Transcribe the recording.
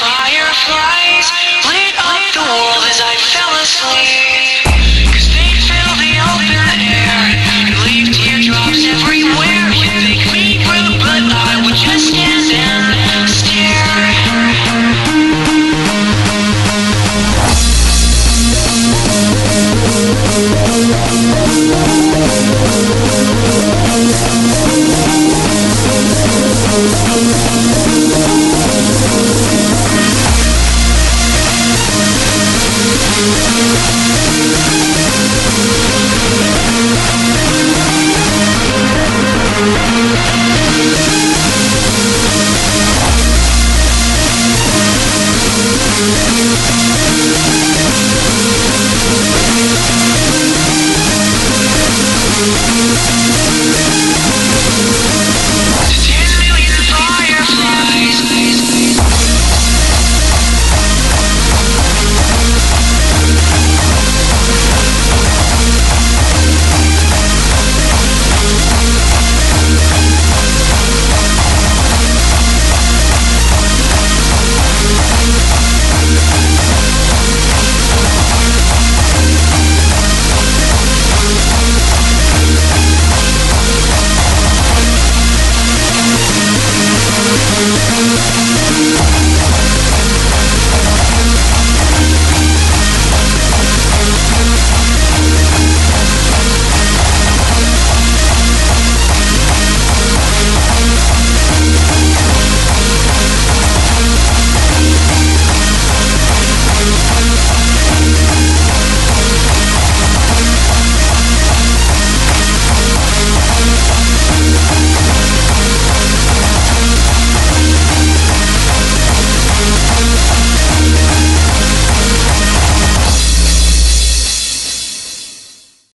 firefly.